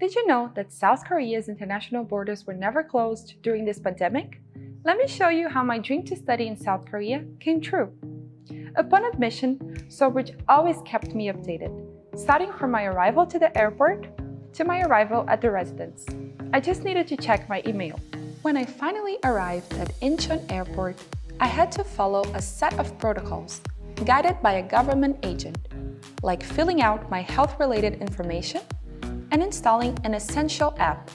Did you know that South Korea's international borders were never closed during this pandemic? Let me show you how my dream to study in South Korea came true. Upon admission, SolBridge always kept me updated, starting from my arrival to the airport to my arrival at the residence. I just needed to check my email. When I finally arrived at Incheon Airport, I had to follow a set of protocols guided by a government agent, like filling out my health-related information and installing an essential app,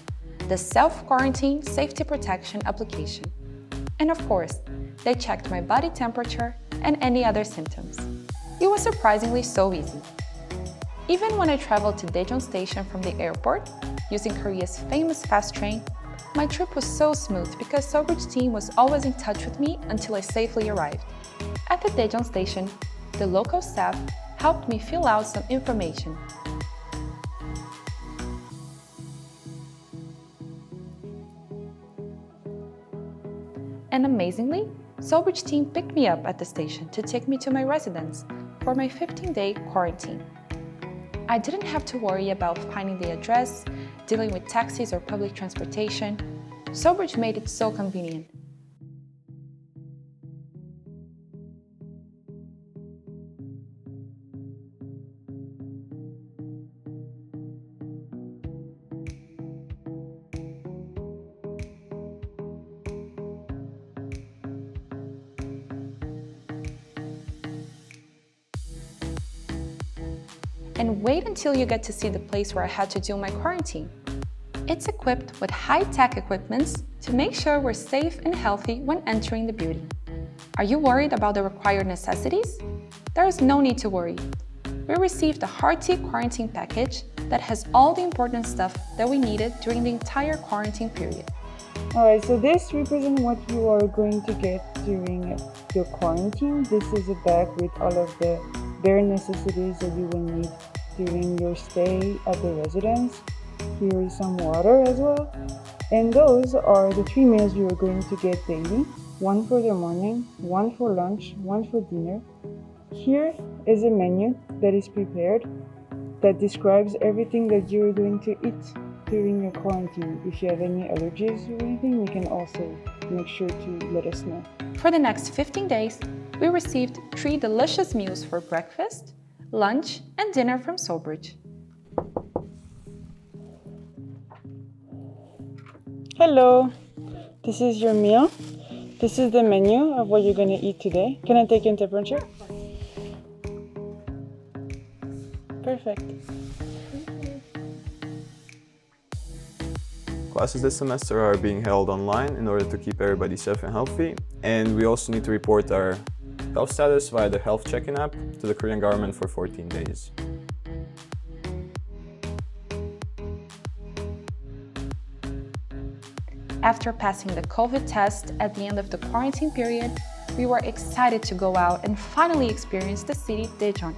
the Self-Quarantine Safety Protection application. And of course, they checked my body temperature and any other symptoms. It was surprisingly so easy. Even when I traveled to Daejeon Station from the airport, using Korea's famous fast train, my trip was so smooth because SolBridge team was always in touch with me until I safely arrived. At the Daejeon Station, the local staff helped me fill out some information And amazingly, SolBridge team picked me up at the station to take me to my residence for my 15-day quarantine. I didn't have to worry about finding the address, dealing with taxis or public transportation. SolBridge made it so convenient. And wait until you get to see the place where I had to do my quarantine. It's equipped with high-tech equipments to make sure we're safe and healthy when entering the beauty. Are you worried about the required necessities? There is no need to worry. We received a hearty quarantine package that has all the important stuff that we needed during the entire quarantine period. Alright, so this represents what you are going to get during your quarantine. This is a bag with all of the bare necessities that you will need during your stay at the residence. Here is some water as well. And those are the three meals you are going to get daily. One for the morning, one for lunch, one for dinner. Here is a menu that is prepared that describes everything that you are going to eat during your quarantine. If you have any allergies or anything, you can also make sure to let us know. For the next 15 days, we received three delicious meals for breakfast, lunch, and dinner from SolBridge. Hello, this is your meal. This is the menu of what you're going to eat today. Can I take your temperature? Perfect. Classes this semester are being held online in order to keep everybody safe and healthy. And we also need to report our health status via the health check-in app to the Korean government for 14 days. After passing the COVID test at the end of the quarantine period, we were excited to go out and finally experience the city Daejeon.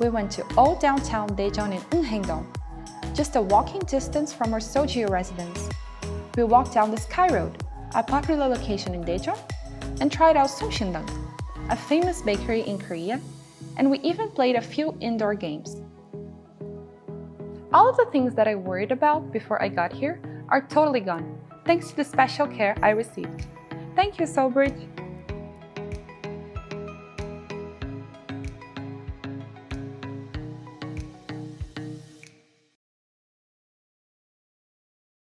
We went to old downtown Daejeon in Eunhaeng-dong, just a walking distance from our Sojiro residence. We walked down the Sky Road, a popular location in Daejeon, and tried out Sungsimdang, a famous bakery in Korea, and we even played a few indoor games. All of the things that I worried about before I got here are totally gone, thanks to the special care I received. Thank you, SolBridge!